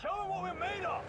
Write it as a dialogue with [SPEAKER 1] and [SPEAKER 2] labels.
[SPEAKER 1] Show them what we're made of!